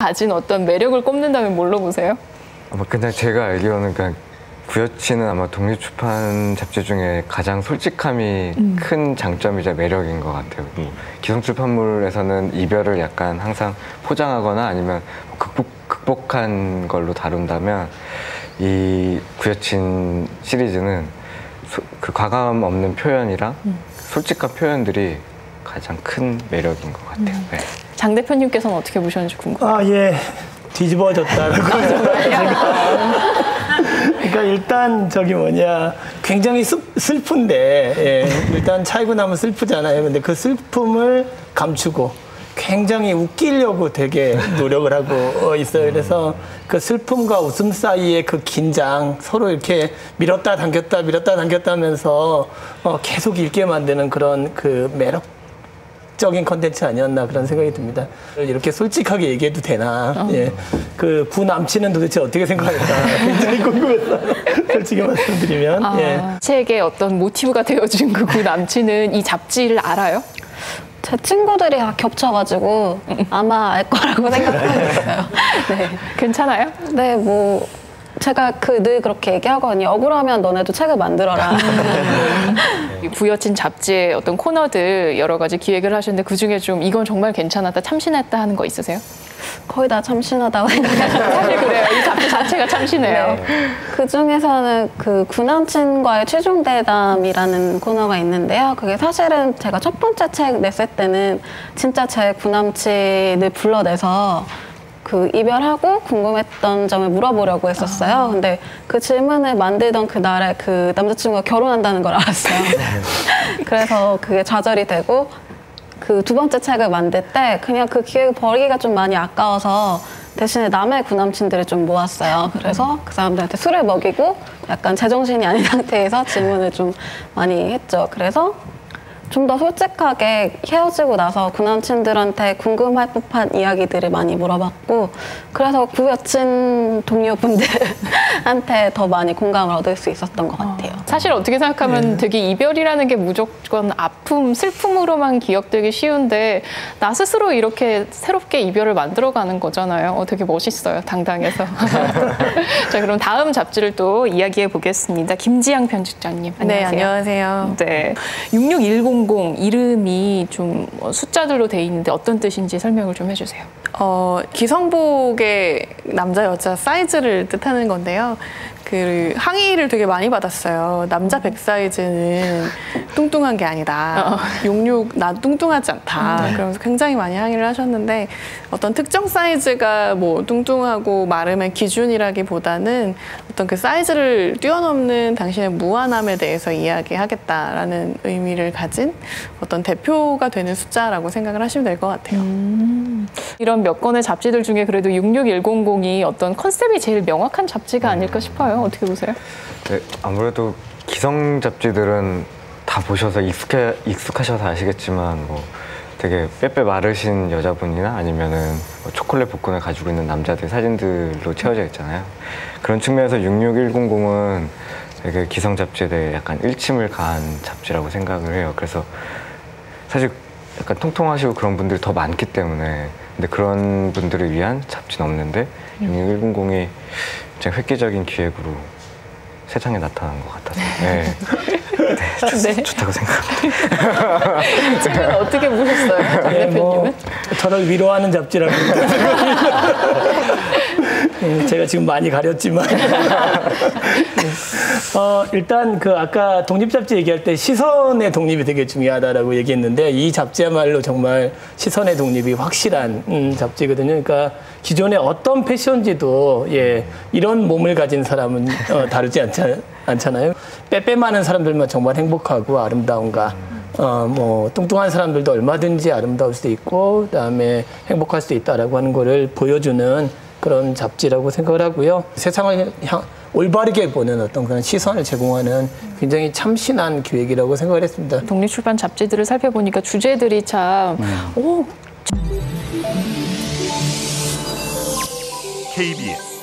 가진 어떤 매력을 꼽는다면 뭘로 보세요? 아마 그냥 제가 알기로는 그냥 구여치는 아마 독립출판 잡지 중에 가장 솔직함이 큰 장점이자 매력인 것 같아요. 뭐 기성출판물에서는 이별을 약간 항상 포장하거나 아니면 뭐 극복, 극복한 걸로 다룬다면 이 구여친 시리즈는 소- 그 과감 없는 표현이랑 솔직한 표현들이 가장 큰 매력인 것 같아요. 네. 장 대표님께서는 어떻게 보셨는지 궁금해요. 아, 예. 뒤집어졌다라고. 그러니까 일단 저기 뭐냐 굉장히 슬, 슬픈데 예, 일단 차이고 나면 슬프잖아요. 근데 그 슬픔을 감추고 굉장히 웃기려고 되게 노력을 하고 어, 있어요. 그래서 그 슬픔과 웃음 사이의 그 긴장 서로 이렇게 밀었다 당겼다 밀었다 당겼다 하면서 어, 계속 읽게 만드는 그런 그 매력 적인 컨텐츠 아니었나 그런 생각이 듭니다. 이렇게 솔직하게 얘기해도 되나? 예. 그 구 남친은 도대체 어떻게 생각할까? 굉장히 궁금했어요. 솔직히 말씀드리면. 아, 예. 책의 어떤 모티브가 되어준 그 구 남친은 이 잡지를 알아요? 제 친구들이 다 겹쳐가지고 아마 알 거라고 생각하고 있어요. 네. 괜찮아요? 네, 뭐 제가 그 늘 그렇게 얘기하거든요. 억울하면 너네도 책을 만들어라. 이 구여친 잡지의 어떤 코너들 여러 가지 기획을 하셨는데 그 중에 좀 이건 정말 괜찮았다, 참신했다 하는 거 있으세요? 거의 다 참신하다고 생각해요. 사실 그래요. 이 잡지 자체가 참신해요. 그 중에서는 그 구남친과의 최종 대담이라는 코너가 있는데요. 그게 사실은 제가 첫 번째 책 냈을 때는 진짜 제 구남친을 불러내서 그 이별하고 궁금했던 점을 물어보려고 했었어요. 근데 그 질문을 만들던 그날에 그 남자친구가 결혼한다는 걸 알았어요. 그래서 그게 좌절이 되고 그 두 번째 책을 만들 때 그냥 그 기획을 버리기가 좀 많이 아까워서 대신에 남의 구남친들을 좀 모았어요. 그래서 그 사람들한테 술을 먹이고 약간 제정신이 아닌 상태에서 질문을 좀 많이 했죠. 그래서 좀 더 솔직하게 헤어지고 나서 구남친들한테 궁금할 법한 이야기들을 많이 물어봤고 그래서 구 여친 동료분들한테 더 많이 공감을 얻을 수 있었던 것 같아요. 사실 어떻게 생각하면 되게 이별이라는 게 무조건 아픔, 슬픔으로만 기억되기 쉬운데 나 스스로 이렇게 새롭게 이별을 만들어가는 거잖아요. 어, 되게 멋있어요. 당당해서. 자, 그럼 다음 잡지를 또 이야기해 보겠습니다. 김지양 편집장님. 네, 안녕하세요. 안녕하세요. 네. 66100 이름이 좀 숫자들로 돼 있는데 어떤 뜻인지 설명을 좀 해주세요. 어, 기성복의 남자 여자 사이즈를 뜻하는 건데요. 그 항의를 되게 많이 받았어요. 남자 100 사이즈는 뚱뚱한 게 아니다. 66나 뚱뚱하지 않다. 그러면서 굉장히 많이 항의를 하셨는데 어떤 특정 사이즈가 뭐 뚱뚱하고 마름의 기준이라기보다는 어떤 그 사이즈를 뛰어넘는 당신의 무한함에 대해서 이야기하겠다라는 의미를 가진 어떤 대표가 되는 숫자라고 생각을 하시면 될 것 같아요. 이런 몇 권의 잡지들 중에 그래도 66100이 어떤 컨셉이 제일 명확한 잡지가 아닐까 싶어요. 어떻게 보세요? 네, 아무래도 기성 잡지들은 다 보셔서 익숙해, 익숙하셔서 아시겠지만 뭐 되게 빼빼 마르신 여자분이나 아니면은 뭐 초콜릿 복근을 가지고 있는 남자들 사진들로 채워져 있잖아요. 그런 측면에서 66100은 되게 기성 잡지에 대해 약간 일침을 가한 잡지라고 생각을 해요. 그래서 사실 약간 통통하시고 그런 분들이 더 많기 때문에. 근데 그런 분들을 위한 잡지는 없는데 66100이 굉장히 획기적인 기획으로 세상에 나타난 것 같아서. 네. 네, 좋, 네. 좋 다고 생각합니다. 책은 어떻게 보셨어요? 장 예, 뭐 대표님은? 저를 위로하는 잡지라고. 예, 제가 지금 많이 가렸지만. 어, 일단 그 아까 독립 잡지 얘기할 때 시선의 독립이 되게 중요하다라고 얘기했는데 이 잡지야말로 정말 시선의 독립이 확실한 음, 잡지거든요. 그러니까 기존의 어떤 패션지도 예, 이런 몸을 가진 사람은 어, 다르지 않자, 않잖아요. 빼빼 많은 사람들만 정말 행복하고 아름다운가. 어, 뭐, 뚱뚱한 사람들도 얼마든지 아름다울 수도 있고, 그 다음에 행복할 수도 있다라고 하는 거를 보여주는 그런 잡지라고 생각을 하고요. 세상을 향, 올바르게 보는 어떤 그런 시선을 제공하는 굉장히 참신한 기획이라고 생각을 했습니다. 독립출판 잡지들을 살펴보니까 주제들이 참, 오, KBS